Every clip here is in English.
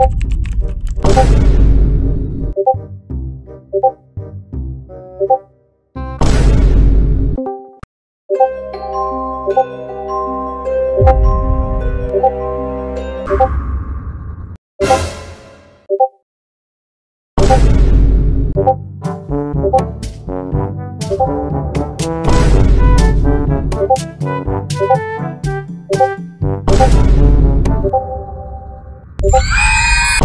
you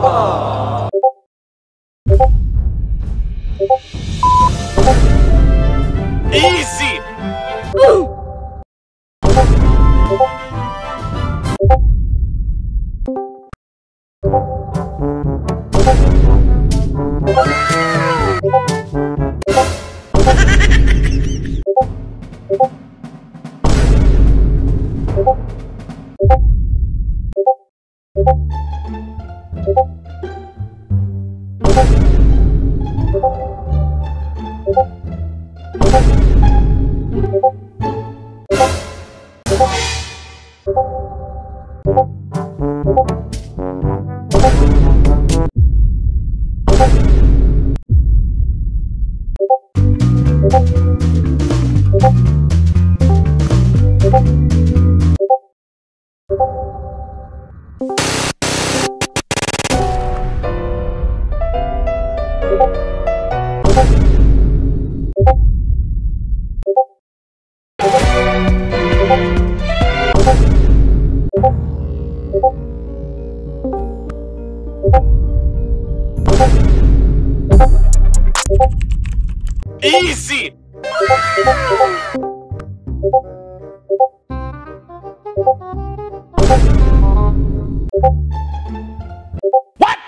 哇。Easy! What?